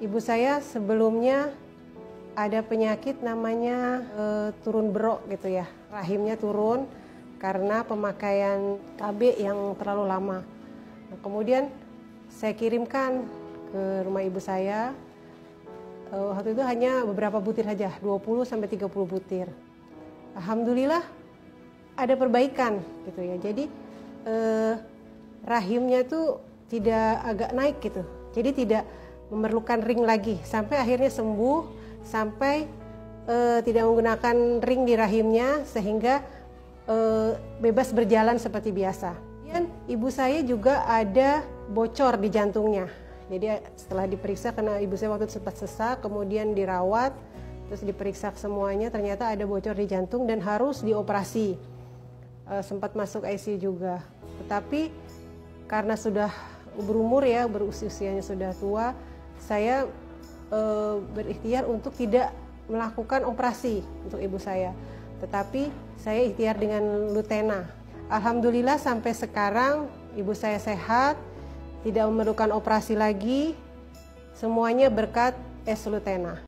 Ibu saya sebelumnya ada penyakit namanya e, turun berok gitu ya. Rahimnya turun karena pemakaian KB yang terlalu lama. Nah, kemudian saya kirimkan ke rumah ibu saya. E, waktu itu hanya beberapa butir saja, 20 sampai 30 butir. Alhamdulillah ada perbaikan gitu ya. Jadi e, rahimnya itu tidak agak naik gitu. Jadi tidak memerlukan ring lagi sampai akhirnya sembuh sampai uh, tidak menggunakan ring di rahimnya sehingga uh, bebas berjalan seperti biasa. Dan ibu saya juga ada bocor di jantungnya. Jadi setelah diperiksa karena ibu saya waktu sempat sesak, kemudian dirawat, terus diperiksa semuanya ternyata ada bocor di jantung dan harus dioperasi. Uh, sempat masuk ICU juga. Tetapi karena sudah berumur ya, berusianya sudah tua, saya e, berikhtiar untuk tidak melakukan operasi untuk ibu saya. Tetapi saya ikhtiar dengan lutena. Alhamdulillah sampai sekarang ibu saya sehat, tidak memerlukan operasi lagi. Semuanya berkat es lutena.